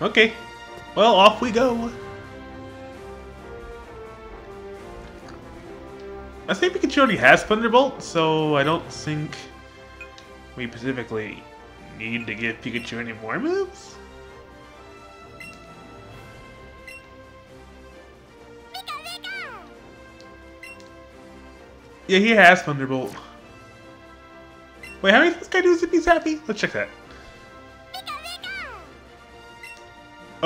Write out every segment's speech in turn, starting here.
Okay. Well, off we go. I think Pikachu already has Thunderbolt, so I don't think we specifically need to give Pikachu any more moves. Yeah, he has Thunderbolt. Wait, how many does this guy do if he's happy? Let's check that.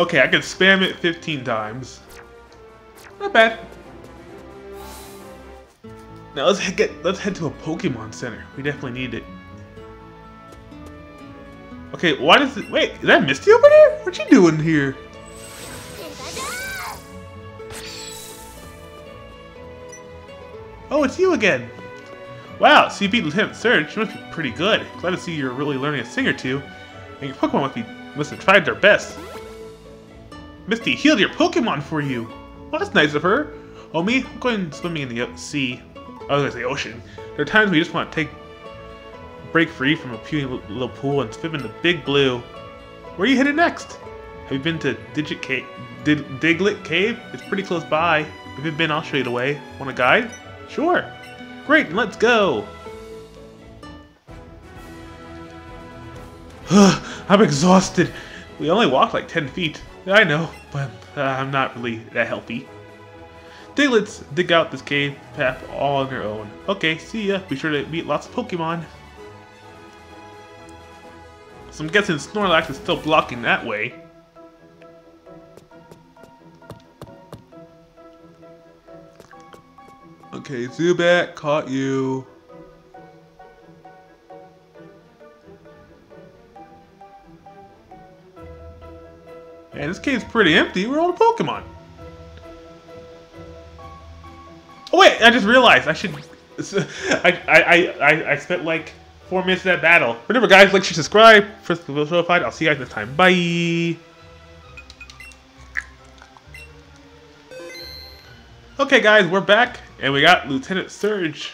Okay, I can spam it 15 times. Not bad. Now let's head, get let's head to a Pokemon Center. We definitely need it. Okay, why does it wait, is that Misty over there? What you doing here? Oh, it's you again! Wow, so you beat Lieutenant Surge. You must be pretty good. Glad to see you're really learning a thing or two. And your Pokemon must, be, must have tried their best. Misty healed your Pokemon for you. Well, that's nice of her. Oh, me? I'm going swimming in the sea. I was gonna say ocean. There are times we just want to take break free from a puny little pool and swim in the big blue. Where are you headed next? Have you been to Digit Cave? Dig Cave? It's pretty close by. If you've been, I'll show you the way. Want a guide? Sure. Great, let's go. I'm exhausted. We only walked like 10 feet. I know, but uh, I'm not really that healthy. Digletts dig out this cave path all on their own. Okay, see ya. Be sure to meet lots of Pokemon. So I'm guessing Snorlax is still blocking that way. Okay, Zubat caught you. Man, this cave's pretty empty. We're all Pokemon. Oh wait, I just realized I should. I I I I spent like four minutes in that battle. Remember, guys, like, share, subscribe. First, notified. I'll see you guys next time. Bye. Okay, guys, we're back, and we got Lieutenant Surge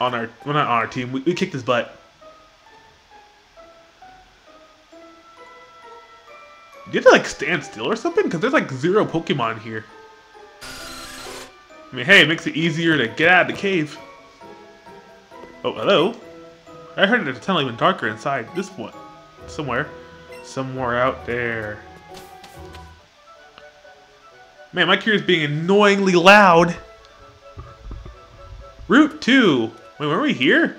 on our well, not on our team. We, we kicked his butt. You have to like stand still or something? Because there's like zero Pokemon here. I mean, hey, it makes it easier to get out of the cave. Oh, hello. I heard it's a tunnel even darker inside this one. Somewhere. Somewhere out there. Man, my cure is being annoyingly loud. Route 2. Wait, were we here?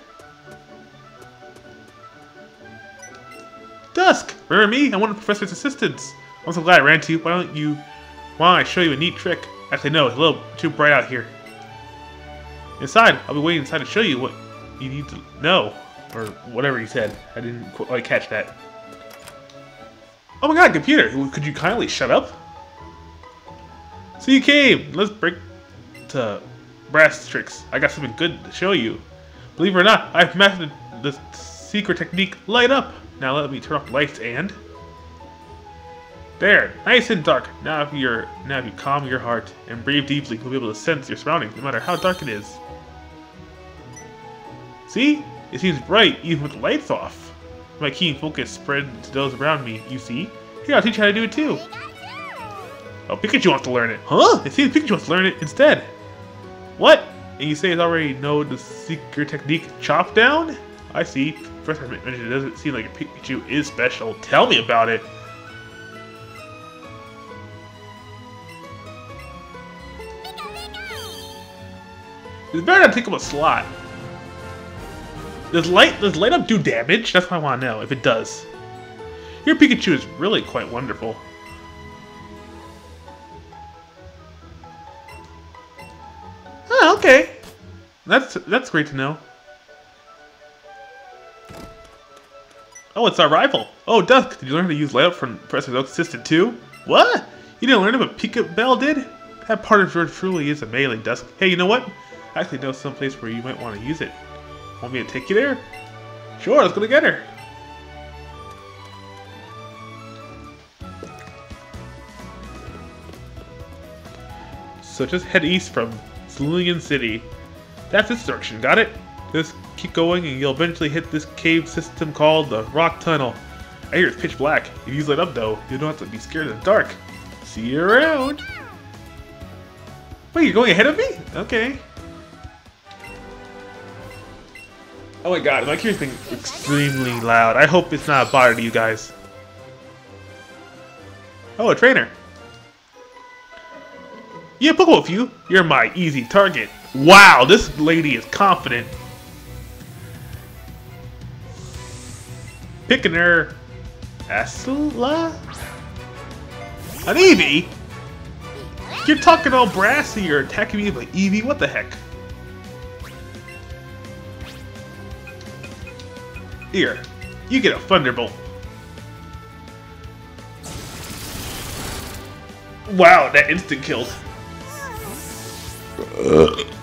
Dusk! Remember me? I'm one of the professor's assistants. I'm so glad I ran to you. Why don't you... Why don't I show you a neat trick? Actually, no, it's a little too bright out here. Inside, I'll be waiting inside to show you what you need to know. Or whatever he said. I didn't quite catch that. Oh my god, computer! Could you kindly shut up? So you came! Let's break to brass tricks. I got something good to show you. Believe it or not, I've mastered the secret technique light up. Now let me turn off the lights and... There, nice and dark. Now if you're now if you calm your heart and breathe deeply, you'll be able to sense your surroundings, no matter how dark it is. See? It seems bright even with the lights off. My keen focus spread to those around me, you see? Here, I'll teach you how to do it too. Oh, Pikachu wants to learn it. Huh? It seems Pikachu wants to learn it instead. What? And you say it's already know the secret technique chop down? I see. First I mentioned it doesn't seem like your Pikachu is special. Tell me about it. It's better not take up a slot. Does light does light up do damage? That's what I want to know, if it does. Your Pikachu is really quite wonderful. Oh, okay. That's that's great to know. Oh, it's our rival. Oh, Dusk, did you learn how to use up from Professor Oak's assistant too? What? You didn't learn what Pika Bell did? That part of George truly is a melee, Dusk. Hey, you know what? I actually know some place where you might want to use it. Want me to take you there? Sure, let's go together. So just head east from Cerulean City. That's this direction, got it? Just keep going and you'll eventually hit this cave system called the Rock Tunnel. I hear it's pitch black. If you light up though, you don't have to be scared of the dark. See you around. Wait, you're going ahead of me? Okay. Oh my god, my keyboard's being extremely loud. I hope it's not a bother to you guys. Oh, a trainer. Yeah, Pokemon you. You're my easy target. Wow, this lady is confident. Picking her Asla? An Eevee? You're talking all brassy, you're attacking me with an Eevee, what the heck? Here, you get a Thunderbolt. Wow, that instant killed.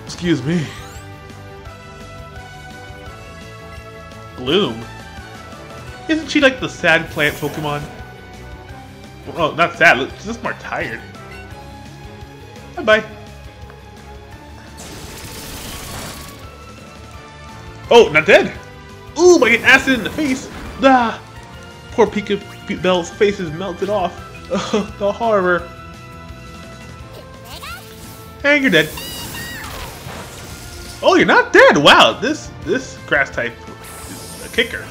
Excuse me. Gloom? Isn't she like the sad plant Pokemon? Well, not sad, she's just more tired. Bye-bye. Oh, not dead! Ooh, I get acid in the face! Ah! Poor Pika Bell's face is melted off. Oh, the horror. Hey, you're dead. Oh, you're not dead! Wow, this this grass type is a kicker.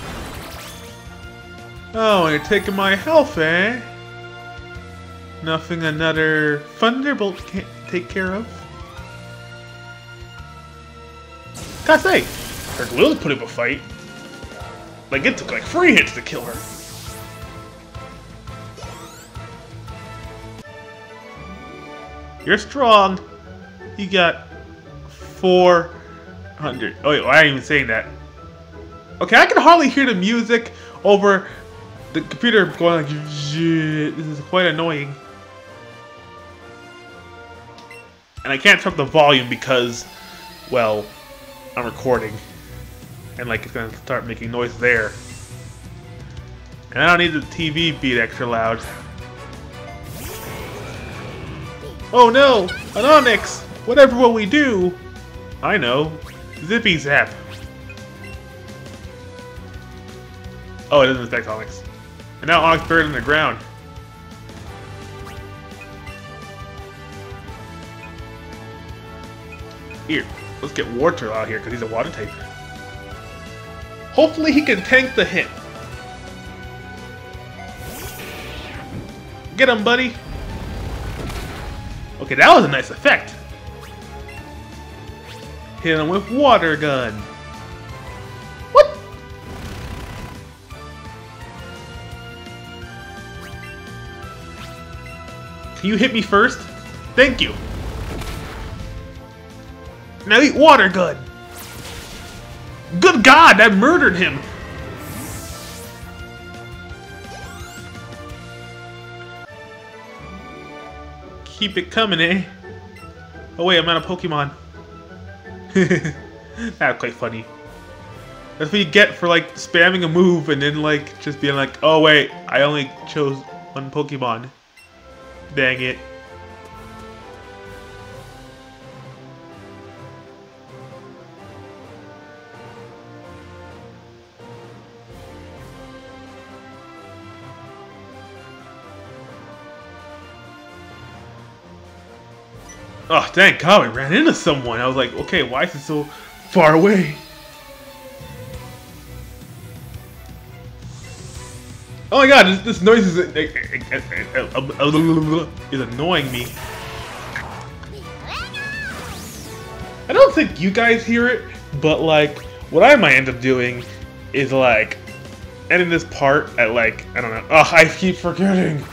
Oh, you're taking my health, eh? Nothing another Thunderbolt can't take care of? Gotta say, her will put up a fight. Like, it took like three hits to kill her. You're strong. You got 400. Oh, wait, I ain't even saying that. Okay, I can hardly hear the music over the computer going like, this is quite annoying. And I can't turn up the volume because, well, I'm recording. And like it's gonna start making noise there. And I don't need the TV beat extra loud. Oh no! An Onix! Whatever will we do? I know. Zippy Zap. Oh, it doesn't affect Onix. And now Onix buried in the ground. Here, let's get Wartortle out here because he's a water type. Hopefully he can tank the hit. Get him, buddy. Okay, that was a nice effect. Hit him with water gun. You hit me first? Thank you. Now eat water gun. Good God, that murdered him. Keep it coming, eh? Oh wait, I'm out of Pokemon. That's quite funny. That's what you get for like spamming a move and then like just being like, oh wait, I only chose one Pokemon. Dang it. Oh, thank God, we ran into someone. I was like, okay, why is it so far away? My god, this, this noise is, is annoying me. I don't think you guys hear it, but like, what I might end up doing is like, ending this part at like, I don't know, oh, I keep forgetting.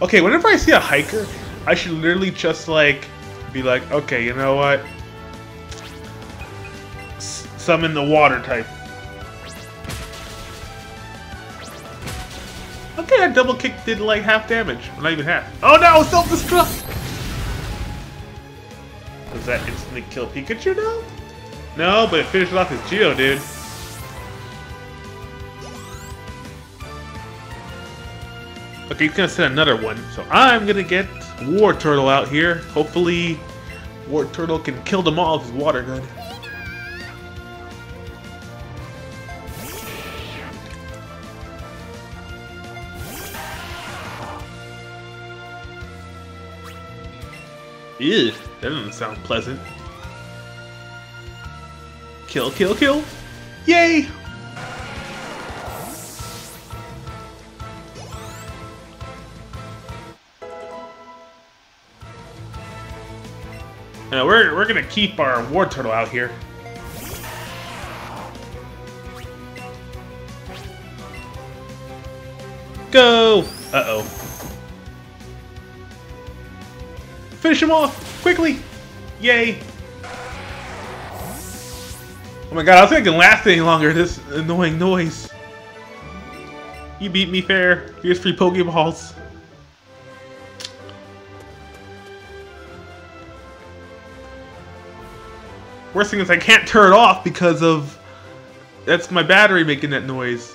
Okay, whenever I see a hiker, I should literally just like be like, okay, you know what? S summon the water type. That double kick did like half damage. Well, not even half. Oh no, self-destruct! Does that instantly kill Pikachu now? No, but it finished off his Geodude. Okay, he's gonna send another one. So I'm gonna get Wartortle out here. Hopefully, Wartortle can kill them all with his water gun. Ew, that doesn't sound pleasant. Kill, kill, kill! Yay! Now we're we're gonna keep our Wartortle out here. Go! Uh-oh. Finish him off! Quickly! Yay! Oh my god, I don't think I can last any longer, this annoying noise. You beat me fair. Here's three Pokeballs. Worst thing is I can't turn it off because of... That's my battery making that noise.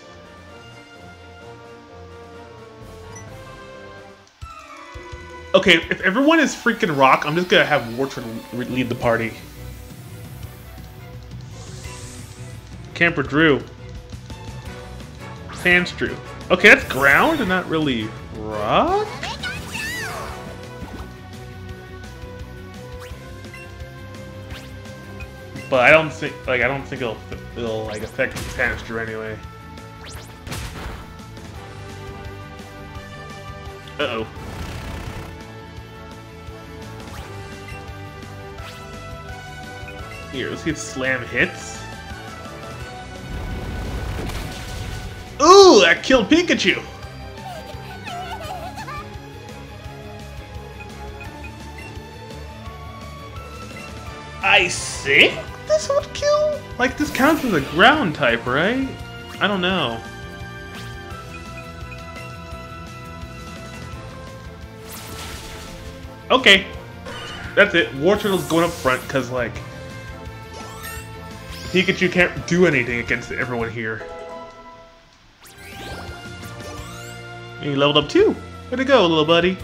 Okay, if everyone is freaking rock, I'm just gonna have Wartortle lead the party. Camper Drew. Sandshrew. Okay, that's ground and not really rock? But I don't think, like, I don't think it'll, it'll like, affect Sandshrew anyway. Uh-oh. Here, let's see if Slam hits. Ooh, that killed Pikachu! I think this would kill? Like, this counts as a ground type, right? I don't know. Okay. That's it. Wartortle's going up front, because, like, Pikachu can't do anything against everyone here. And he leveled up too. Way to go, little buddy.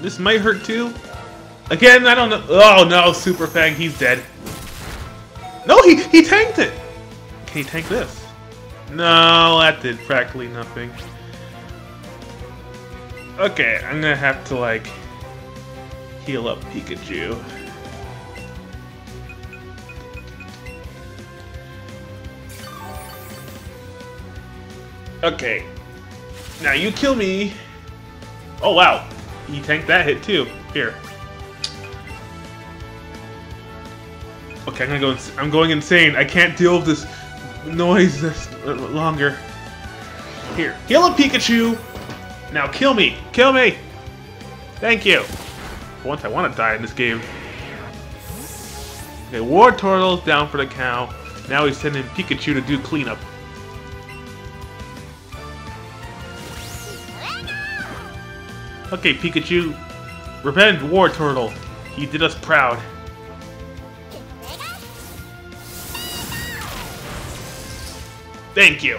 This might hurt too. Again, I don't know. Oh no, Super Fang, he's dead. No, he, he tanked it. Can he tank this? No, that did practically nothing. Okay, I'm gonna have to, like, heal up Pikachu. Okay. Now you kill me. Oh, wow. He tanked that hit, too. Here. Okay, I'm gonna go. I'm going insane. I can't deal with this noise this longer. Here, heal up Pikachu. Now kill me! Kill me! Thank you! Once I want to die in this game. Okay, Wartortle's down for the count. Now he's sending Pikachu to do cleanup. Okay, Pikachu. Revenge Wartortle. He did us proud. Thank you.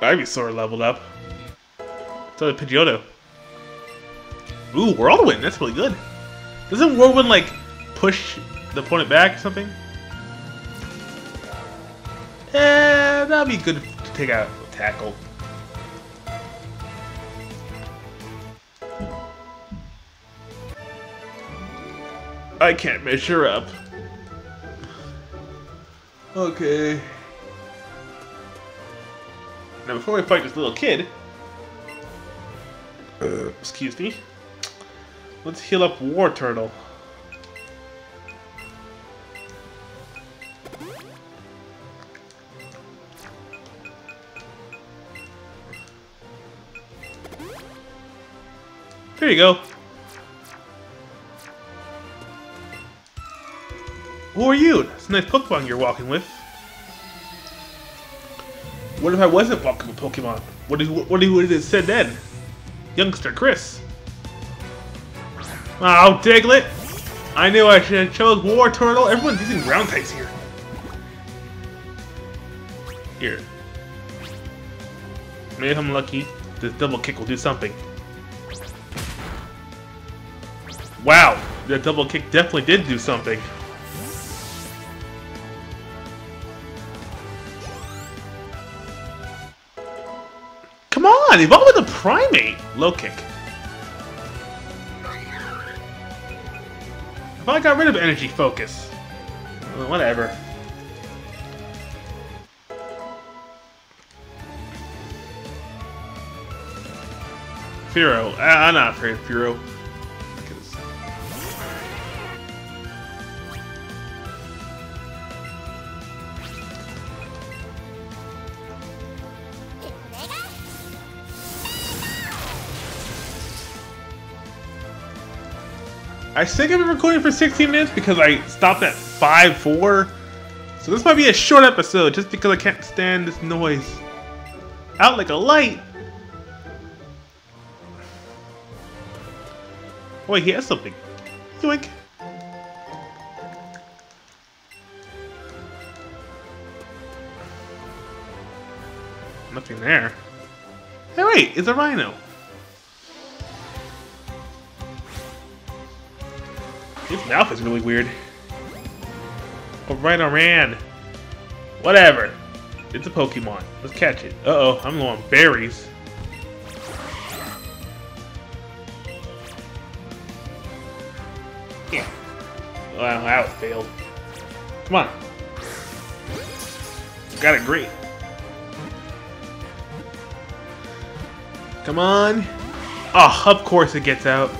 Ivysaur leveled up. So did Pidgeotto. Ooh, Whirlwind, that's really good. Doesn't Whirlwind, like, push the opponent back or something? Eh, that'd be good to take out Tackle. I can't measure up. Okay. Now, before we fight this little kid, uh, excuse me, let's heal up Wartortle. There you go. Who are you? It's a nice Pokemon you're walking with. What if I wasn't Pokemon? What if what if would have said then? Youngster Chris. Ah, oh, Diglett! I knew I should have chose Wartortle. Everyone's using ground types here. Here. Maybe if I'm lucky, this double kick will do something. Wow, that double kick definitely did do something. They evolved with a Primeape! Low kick. I thought I got rid of Energy Focus. Well, whatever. Fearow. I uh, I'm not afraid of Fearow. I think I've been recording for 16 minutes because I stopped at 5-4. So this might be a short episode just because I can't stand this noise. Out like a light! Oh, wait, he has something. Yoink! Nothing there. Hey wait, it's a rhino! His mouth is really weird. A Nidoran. Whatever. It's a Pokemon. Let's catch it. Uh-oh, I'm low on berries. Yeah. Wow, that failed. Come on. Got it great. Come on. Oh, of course it gets out.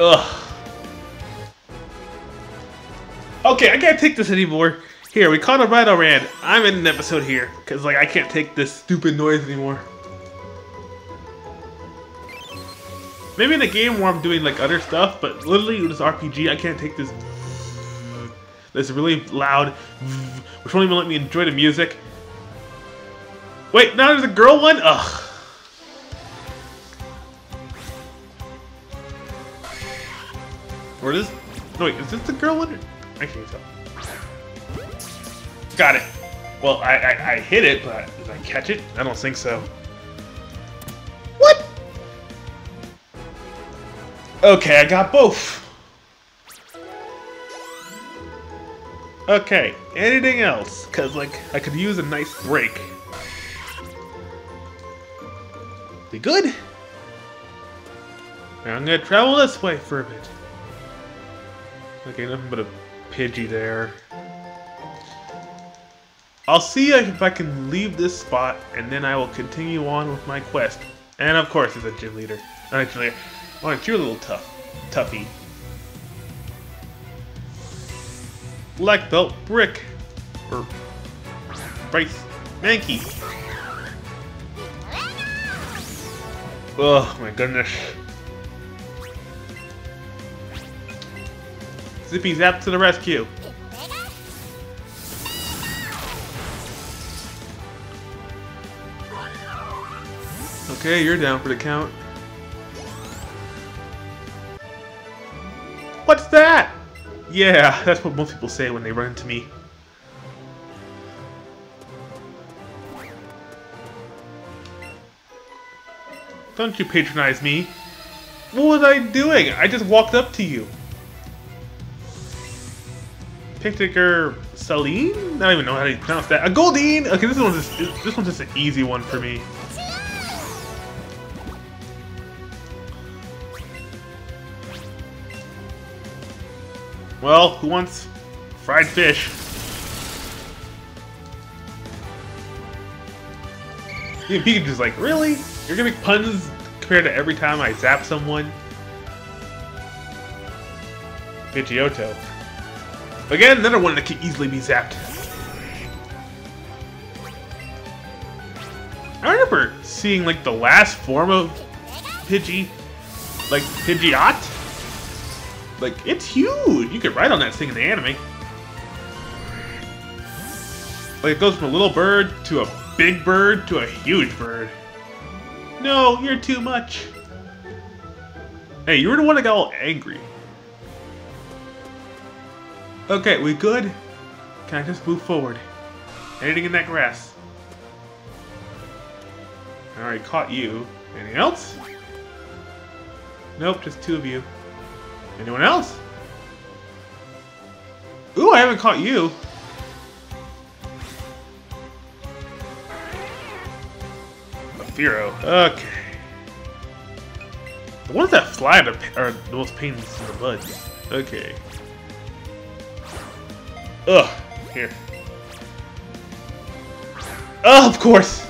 Ugh. Okay, I can't take this anymore. Here, we caught a Nidoran. I'm in an episode here, because, like, I can't take this stupid noise anymore. Maybe in a game where I'm doing, like, other stuff, but literally with this RPG, I can't take this this really loud which won't even let me enjoy the music. Wait, now there's a girl one? Ugh. Or is no wait, is this the girl one? I can't tell. Got it. Well, I, I, I hit it, but did I catch it? I don't think so. What? Okay, I got both. Okay, anything else? Cause like I could use a nice break. Be good? I'm gonna travel this way for a bit. Okay, nothing but a Pidgey there. I'll see if I can leave this spot, and then I will continue on with my quest. And of course, it's a gym leader. Actually, oh, you're a little tough. Tuffy. Black Belt Brick. Or Bryce Mankey. Oh my goodness. Zippy Zap to the rescue. Okay, you're down for the count. What's that? Yeah, that's what most people say when they run into me. Don't you patronize me. What was I doing? I just walked up to you. Pictiger Celine? I don't even know how to pronounce that. A Goldeen! Okay, this one's just, this one's just an easy one for me. Well, who wants fried fish? Even Pikachu's like, really? You're gonna make puns compared to every time I zap someone? Pidgeotto. Again, another one that can easily be zapped. I remember seeing like the last form of Pidgey, like Pidgeot. Like, it's huge! You could ride on that thing in the anime. Like, it goes from a little bird to a big bird to a huge bird. No, you're too much. Hey, you were the one that got all angry. Okay, we good? Can I just move forward? Anything in that grass? I already caught you. Anything else? Nope, just two of you. Anyone else? Ooh, I haven't caught you. A Fearow. Okay. The ones that fly are, are the most pains in the butt. Okay. Ugh. Here. Oh, of course!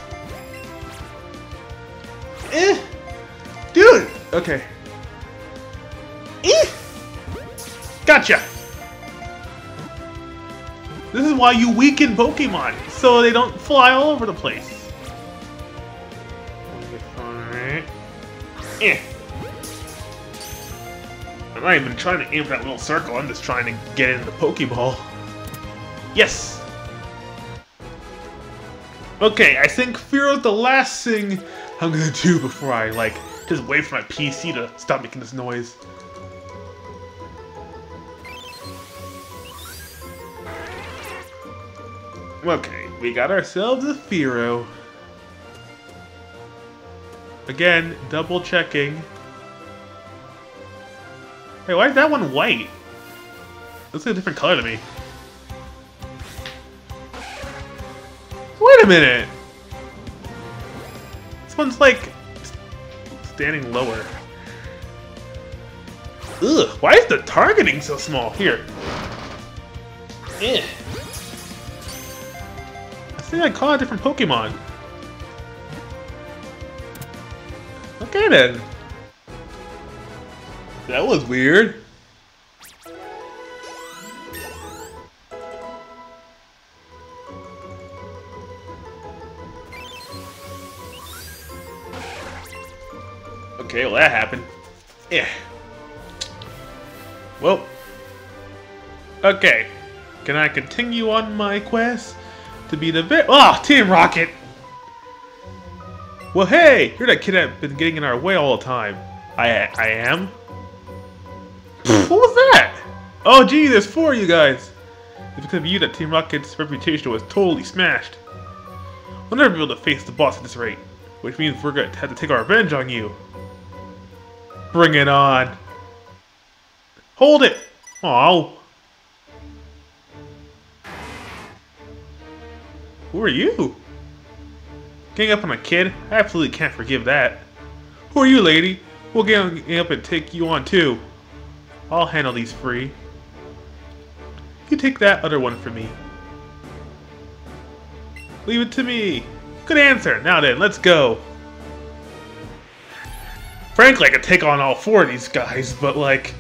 Eh! Dude! Okay. Eh! Gotcha! This is why you weaken Pokemon, so they don't fly all over the place. Alright. Eh. I'm not even trying to aim for that little circle, I'm just trying to get in the Pokeball. Yes! Okay, I think Fearow's the last thing I'm gonna do before I, like, just wait for my PC to stop making this noise. Okay, we got ourselves a Fearow. Again, double checking. Hey, why is that one white? Looks like a different color to me. Wait a minute! This one's like standing lower. Ugh, why is the targeting so small? Here. Eh. I think I caught a different Pokemon. Okay then. That was weird. Okay, well that happened. Yeah. Well. Okay. Can I continue on my quest to be the bit? Oh, ah, Team Rocket! Well, hey! You're that kid that's been getting in our way all the time. I I am? what was that? Oh, gee, there's four of you guys. It's because of you that Team Rocket's reputation was totally smashed. We'll never be able to face the boss at this rate, which means we're going to have to take our revenge on you. Bring it on. Hold it! Oh. Who are you? Gang up on a kid? I absolutely can't forgive that. Who are you, lady? We'll gang up and take you on too. I'll handle these free. You take that other one for me. Leave it to me. Good answer. Now then, let's go. Frankly, I could take on all four of these guys, but like,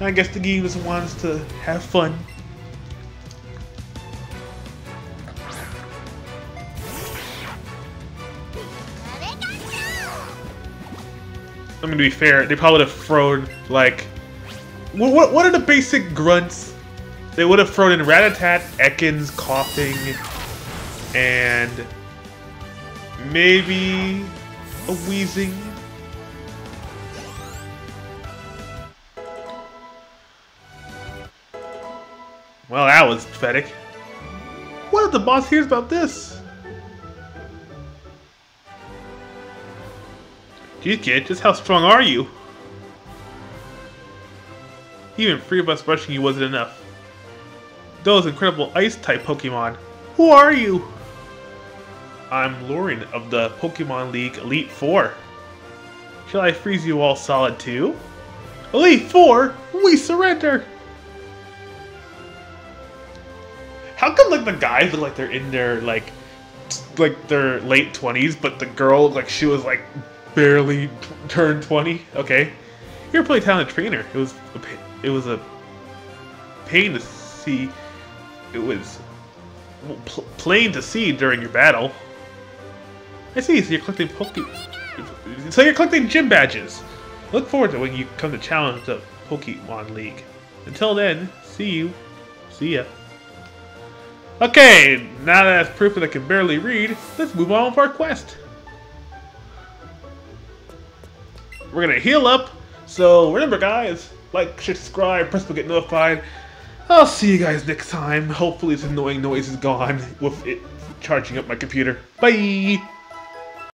I guess the game just wants to have fun. I'm gonna be fair, they probably would have thrown, like... What, what are the basic grunts? They would have thrown in Rattata, Ekans, Koffing, and... Maybe... a Weezing? Well, that was pathetic. What if the boss hears about this? Geez, kid, just how strong are you? Even three of us rushing you wasn't enough. Those incredible Ice-type Pokemon. Who are you? I'm Lauren of the Pokemon League Elite Four. Shall I freeze you all solid too? Elite Four? We surrender! How come like the guys look like they're in their like like their late twenties, but the girl like she was like barely turned twenty? Okay, you're a pretty talented trainer. It was a, it was a pain to see. It was pl plain to see during your battle. I see. So you're collecting Poke. So you're collecting gym badges. Look forward to when you come to challenge the Pokemon League. Until then, see you. See ya. Okay, now that that's proof that I can barely read, let's move on with our quest. We're gonna heal up, so remember guys, like, subscribe, press to get notified. I'll see you guys next time. Hopefully this annoying noise is gone with it charging up my computer. Bye!